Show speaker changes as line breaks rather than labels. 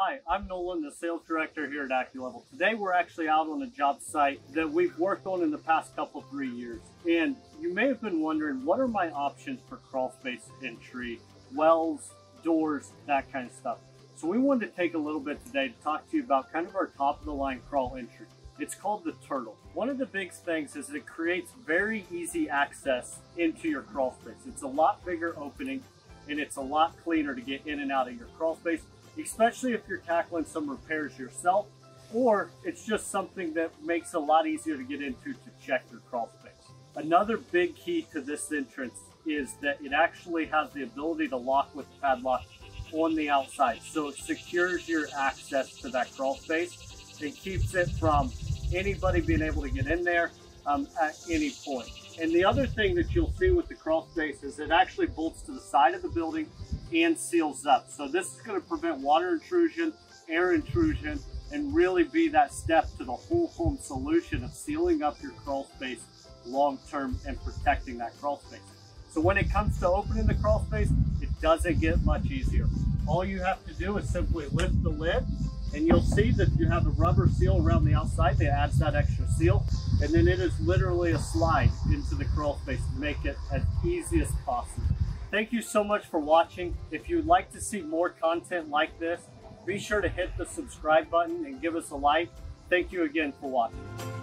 Hi, I'm Nolan, the sales director here at AccuLevel. Today we're actually out on a job site that we've worked on in the past couple, three years. And you may have been wondering, what are my options for crawl space entry, wells, doors, that kind of stuff. So we wanted to take a little bit today to talk to you about kind of our top of the line crawl entry. It's called the Turtl. One of the big things is it creates very easy access into your crawl space. It's a lot bigger opening and it's a lot cleaner to get in and out of your crawl space especially if you're tackling some repairs yourself, or it's just something that makes it a lot easier to get into to check your crawl space. Another big key to this entrance is that it actually has the ability to lock with padlock on the outside. So it secures your access to that crawl space and keeps it from anybody being able to get in there um, at any point. And the other thing that you'll see with the crawl space is it actually bolts to the side of the building and seals up. So this is going to prevent water intrusion, air intrusion, and really be that step to the whole home solution of sealing up your crawl space long term and protecting that crawl space. So when it comes to opening the crawl space, it doesn't get much easier. All you have to do is simply lift the lid and you'll see that you have a rubber seal around the outside that adds that extra seal and then it is literally a slide into the crawl space to make it as easy as possible. Thank you so much for watching. If you'd like to see more content like this, be sure to hit the subscribe button and give us a like. Thank you again for watching.